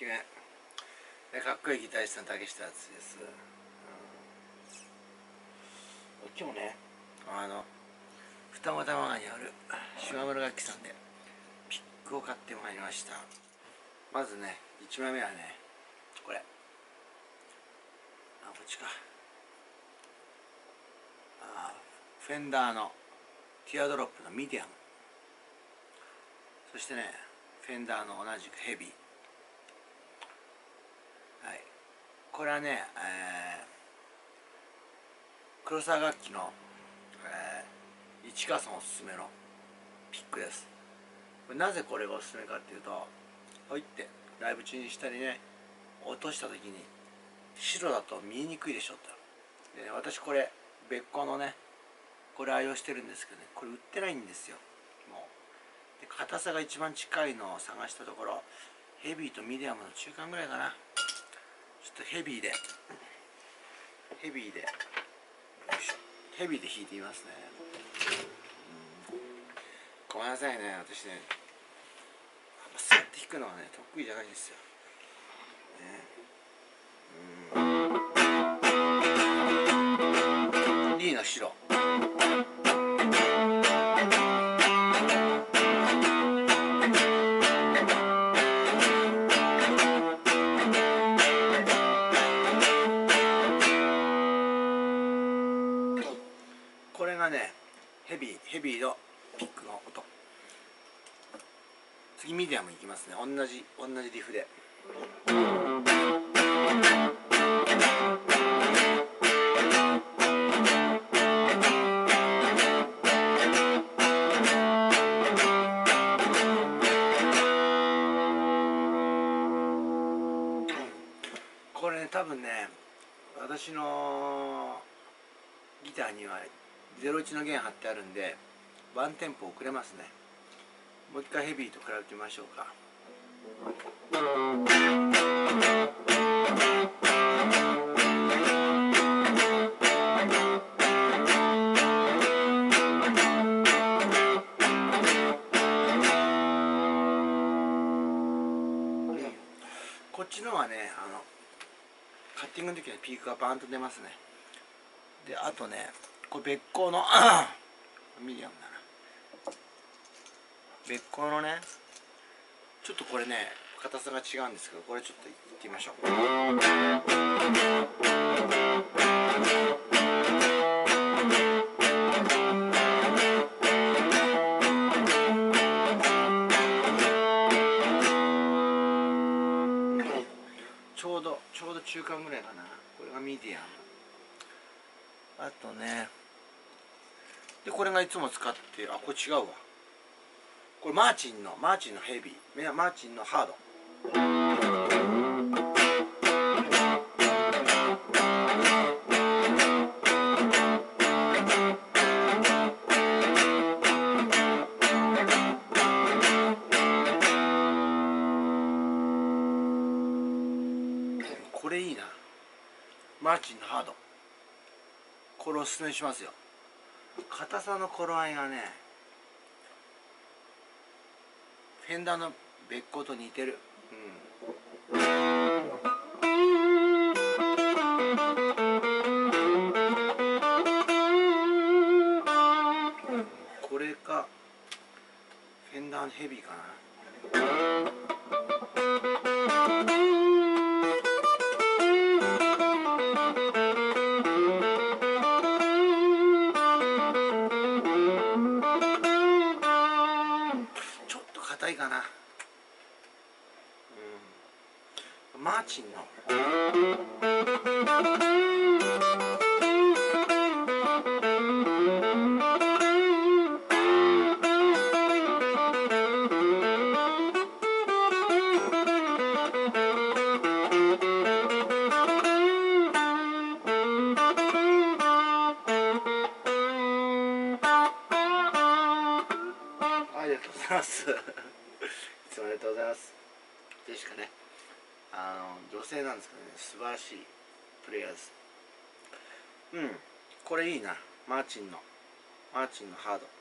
き目でかっこいいギタリストの竹下アツシです、うん、今日もね。あの二俣川にある島村楽器さんでピックを買ってまいりました。まずね1枚目はねこれ。あこっちか。あフェンダーのティアドロップのミディアム。そしてねフェンダーの同じくヘビ。ーはいこれはね、えー、黒沢楽器の、えー、市川さんおすすめのピックです。なぜこれがおすすめかっていうとこういってライブ中にしたりね落とした時に白だと見えにくいでしょって。で、ね、私これ別個のねこれ愛用してるんですけどねこれ売ってないんですよ。もう。で硬さが一番近いのを探したところヘビーとミディアムの中間ぐらいかな。とヘビーで。ヘビーで。ヘビーで弾いてみますね、うん、ごめんなさいね。私ねあんま座って弾くのはね得意じゃないんですよ、ね、うん。D の白。次ミディアムいきますね。同じ同じリフで。これね多分ね私のギターには01の弦貼ってあるんでワンテンポ遅れますね。もう一回ヘビーと比べてみましょうか。こっちのはねあのカッティングの時にピークがバーンと出ますね。であとねこれ別個の ミディアムだな。別個のねちょっとこれね硬さが違うんですけどこれちょっといってみましょう。ちょうどちょうど中間ぐらいかな。これがミディアム。あとねでこれがいつも使ってあこれ違うわ。これマーチンのマーチンのヘビー。マーチンのハード。これいいな。マーチンのハード。これおすすめしますよ。硬さの頃合いがねフェンダーの別個と似てる、うん、これか。フェンダーのヘビーかな。な、うん、マーチンの。ありがとうございます。とうございます。でしかね。あの女性なんですけどね。素晴らしいプレイヤーです。うん。これいいな。マーチンの。マーチンのハード。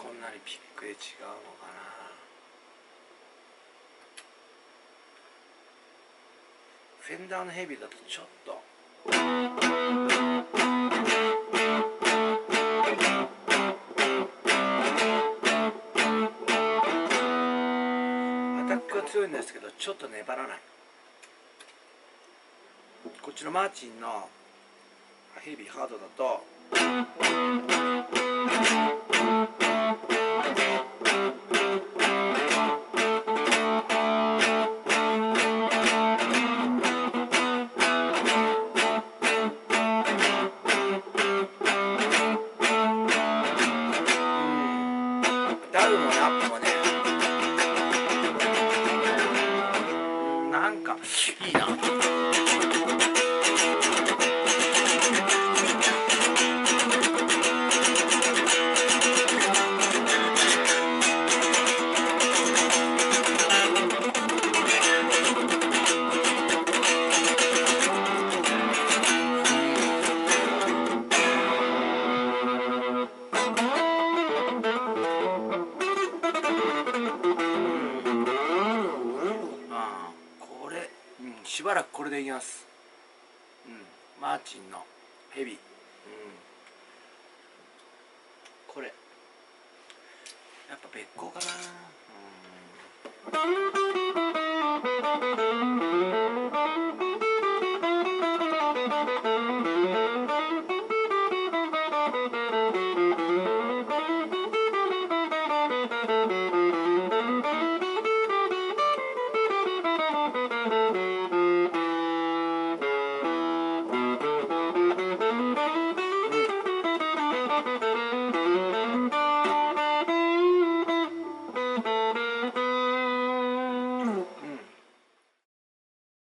こんなにピックで違うのかな。フェンダーのヘビーだとちょっと。強いんですけどちょっと粘らない。こっちのマーチンのヘビーハードだと。Thank you. らこれでいきます。うん。マーチンのヘビうん。これ。やっぱ別行かな。うん。